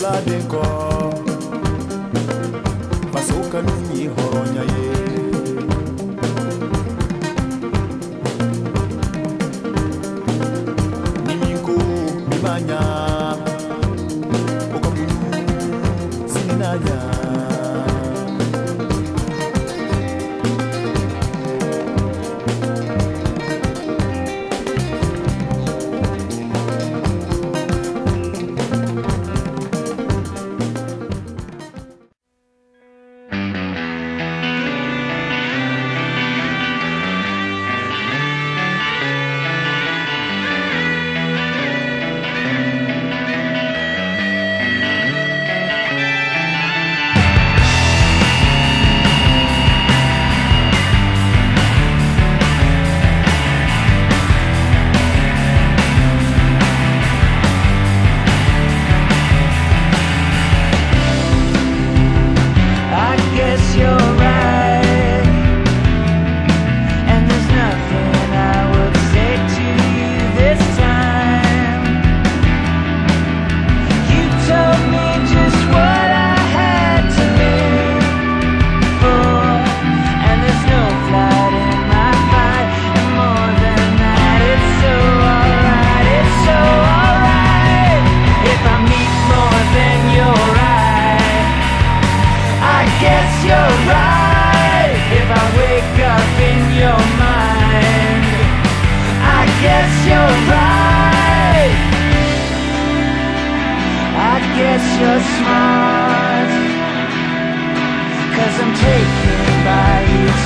Oládékọ Masokanu mi họ̀rọ̀ nyaye. Nimiko mi ma nya, okamunu.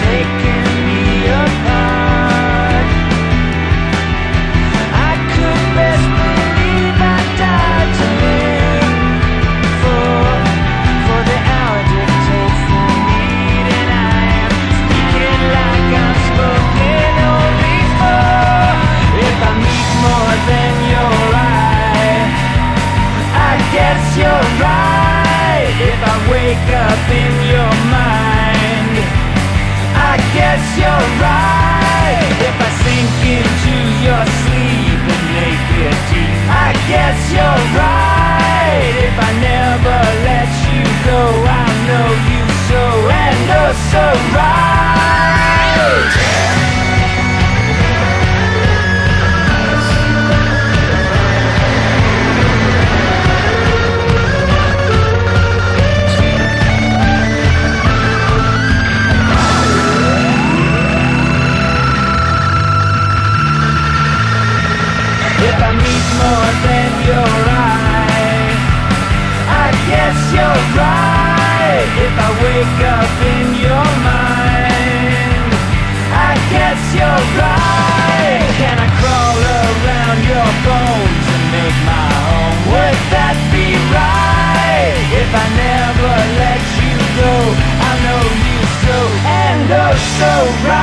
taking go right.